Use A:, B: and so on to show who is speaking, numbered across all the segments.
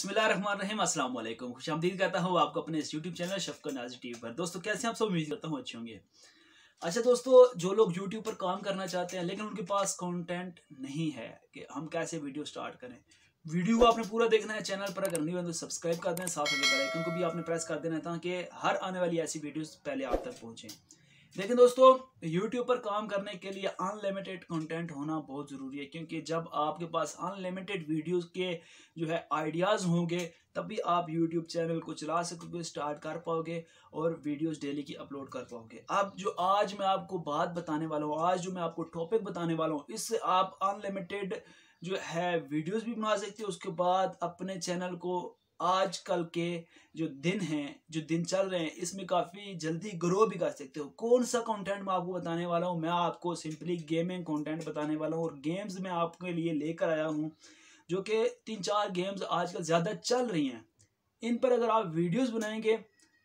A: बसमीम अस्सलाम वालेकुम खुश आमदीद कहता हूँ आपको अपने इस YouTube channel Shafka Naji TV पर। दोस्तों, कैसे आप सब? उम्मीद करता हूँ अच्छे होंगे। अच्छा दोस्तों, जो लोग यूट्यूब पर काम करना चाहते हैं, लेकिन उनके पास कंटेंट नहीं है कि हम कैसे वीडियो स्टार्ट करें। वीडियो को आपने पूरा देखना है चैनल पर अगर नहीं हो तो सब्सक्राइब कर दें, साथ में बेल को भी आपने प्रेस कर देना है ताकि हर आने वाली ऐसी वीडियोस पहले आप तक पहुँचे। लेकिन दोस्तों यूट्यूब पर काम करने के लिए अनलिमिटेड कंटेंट होना बहुत ज़रूरी है, क्योंकि जब आपके पास अनलिमिटेड वीडियोस के जो है आइडियाज़ होंगे, तभी आप यूट्यूब चैनल को चला सकोगे स्टार्ट कर पाओगे और वीडियोस डेली की अपलोड कर पाओगे। अब जो आज मैं आपको बात बताने वाला हूँ, आज जो मैं आपको टॉपिक बताने वाला हूँ, इससे आप अनलिमिटेड जो है वीडियोस भी बना सकते हो, उसके बाद अपने चैनल को आजकल के जो दिन हैं, जो दिन चल रहे हैं, इसमें काफ़ी जल्दी ग्रो भी कर सकते हो। कौन सा कंटेंट मैं आपको बताने वाला हूँ? मैं आपको सिंपली गेमिंग कंटेंट बताने वाला हूँ और गेम्स में आपके लिए लेकर आया हूँ, जो कि तीन चार गेम्स आजकल ज़्यादा चल रही हैं। इन पर अगर आप वीडियोस बनाएँगे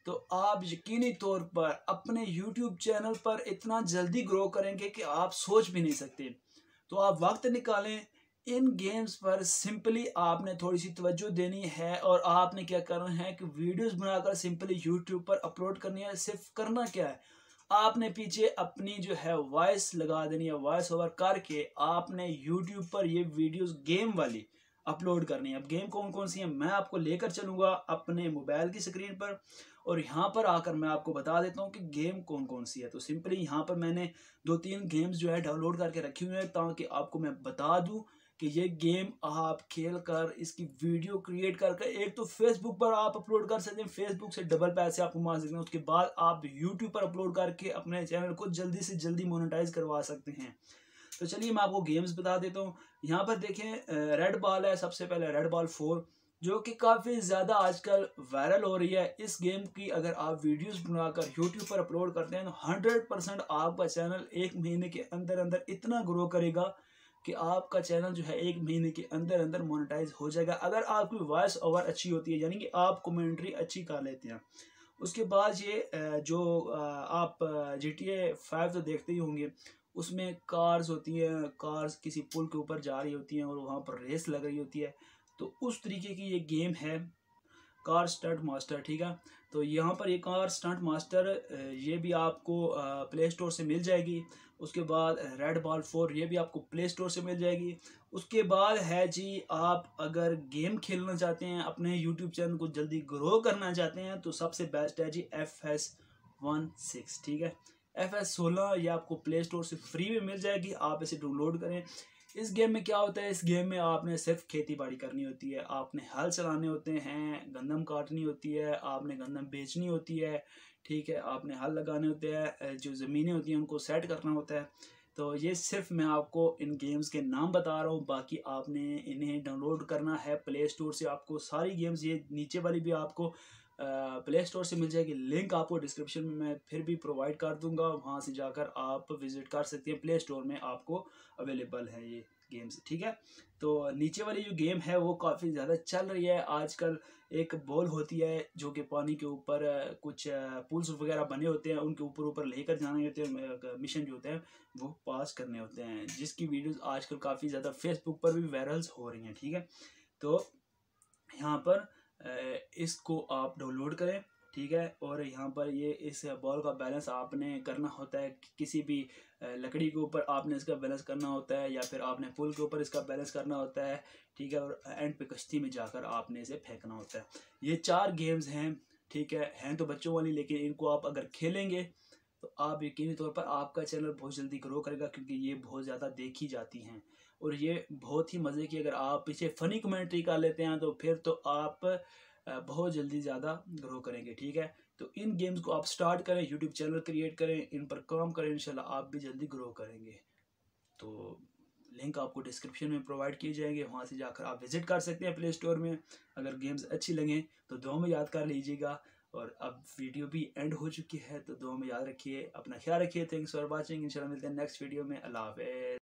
A: तो आप यकीनी तौर पर अपने यूट्यूब चैनल पर इतना जल्दी ग्रो करेंगे कि आप सोच भी नहीं सकते। तो आप वक्त निकालें इन गेम्स पर सिंपली आपने थोड़ी सी तवज्जो देनी है और आपने क्या करना है कि वीडियोस बनाकर सिंपली यूट्यूब पर अपलोड करनी है। सिर्फ़ करना क्या है? आपने पीछे अपनी जो है वॉइस लगा देनी है वॉइस ओवर करके आपने यूट्यूब पर ये वीडियोस गेम वाली अपलोड करनी है। अब गेम कौन कौन सी है? मैं आपको लेकर चलूँगा अपने मोबाइल की स्क्रीन पर और यहाँ पर आकर मैं आपको बता देता हूँ कि गेम कौन कौन सी है। तो सिंपली यहाँ पर मैंने दो तीन गेम्स जो है डाउनलोड करके रखी हुई है ताकि आपको मैं बता दूँ कि ये गेम आप खेल कर, इसकी वीडियो क्रिएट कर कर, एक तो फेसबुक पर आप अपलोड कर सकते हैं। फेसबुक से डबल पैसे आप कमा सकते हैं। उसके बाद आप यूट्यूब पर अपलोड करके अपने चैनल को जल्दी से जल्दी मोनेटाइज करवा सकते हैं। तो चलिए मैं आपको गेम्स बता देता हूँ। यहाँ पर देखें रेड बॉल है सबसे पहले रेड बॉल फोर जो कि काफ़ी ज़्यादा आजकल वायरल हो रही है। इस गेम की अगर आप वीडियोस बनाकर यूट्यूब पर अपलोड करते हैं तो हंड्रेड परसेंट आपका चैनल एक महीने के अंदर अंदर इतना ग्रो करेगा कि आपका चैनल जो है एक महीने के अंदर अंदर मोनेटाइज हो जाएगा। अगर आपकी वॉइस ओवर अच्छी होती है, यानी कि आप कमेंट्री अच्छी कर लेते हैं। उसके बाद ये जो आप जी टी ए फाइव तो देखते ही होंगे, उसमें कार्स होती हैं कार्स किसी पुल के ऊपर जा रही होती हैं और वहाँ पर रेस लग रही होती है। तो उस तरीके की ये गेम है। कार स्टंट मास्टर, ठीक है? तो यहाँ पर ये कार स्टंट मास्टर ये भी आपको प्ले स्टोर से मिल जाएगी। उसके बाद रेड बॉल फोर ये भी आपको प्ले स्टोर से मिल जाएगी। उसके बाद है जी, आप अगर गेम खेलना चाहते हैं, अपने यूट्यूब चैनल को जल्दी ग्रो करना चाहते हैं तो सबसे बेस्ट है G F S one six ठीक है? एफ़ एस सोलह, ये आपको प्ले स्टोर से फ्री में मिल जाएगी। आप इसे डाउनलोड करें। इस गेम में क्या होता है? इस गेम में आपने सिर्फ़ खेती बाड़ी करनी होती है। आपने हल चलाने होते हैं, गंदम काटनी होती है, आपने गंदम बेचनी होती है, ठीक है? आपने हल लगाने होते हैं जो ज़मीनें होती हैं, उनको सेट करना होता है। तो ये सिर्फ़ मैं आपको इन गेम्स के नाम बता रहा हूँ, बाकी आपने इन्हें डाउनलोड करना है, प्ले स्टोर से आपको सारी गेम्स, ये नीचे वाली भी आपको प्ले स्टोर से मिल जाएगी। लिंक आपको डिस्क्रिप्शन में मैं फिर भी प्रोवाइड कर दूँगा। वहाँ से जाकर आप विज़िट कर सकते हैं। प्ले स्टोर में आपको अवेलेबल है ये गेम्स ठीक है? तो नीचे वाली जो गेम है, वो काफ़ी ज़्यादा चल रही है। आजकल एक बॉल होती है, जो कि पानी के ऊपर कुछ पुल्स वगैरह बने होते हैं। उनके ऊपर ऊपर लेकर जाने होते हैं मिशन जो होते हैं, वो पास करने होते हैं। जिसकी वीडियोस आजकल काफ़ी ज़्यादा फेसबुक पर भी वायरल्स हो रही हैं, ठीक है? तो यहाँ पर इसको आप डाउनलोड करें, ठीक है? और यहाँ पर ये इस बॉल का बैलेंस आपने करना होता है किसी भी लकड़ी के ऊपर आपने इसका बैलेंस करना होता है या फिर आपने पुल के ऊपर इसका बैलेंस करना होता है, ठीक है? और एंड पे कश्ती में जाकर आपने इसे फेंकना होता है। ये चार गेम्स हैं, ठीक है? हैं तो बच्चों वाली, लेकिन इनको आप अगर खेलेंगे तो आप यकीनी तौर पर आपका चैनल बहुत जल्दी ग्रो करेगा, क्योंकि ये बहुत ज़्यादा देखी जाती हैं। और ये बहुत ही मज़े की, अगर आप पीछे फ़नी कमेंट्री कर लेते हैं तो फिर तो आप बहुत जल्दी ज़्यादा ग्रो करेंगे, ठीक है? तो इन गेम्स को आप स्टार्ट करें यूट्यूब चैनल क्रिएट करें, इन पर काम करें, इंशाल्लाह आप भी जल्दी ग्रो करेंगे। तो लिंक आपको डिस्क्रिप्शन में प्रोवाइड किए जाएँगे, वहाँ से जाकर आप विज़िट कर सकते हैं प्ले स्टोर में। अगर गेम्स अच्छी लगें तो दो में याद कर लीजिएगा। और अब वीडियो भी एंड हो चुकी है तो दो में याद रखिए, अपना ख्याल रखिए। थैंक्स फॉर वॉचिंग इंशाल्लाह मिलते हैं नेक्स्ट वीडियो में। अल्लाह हाफ़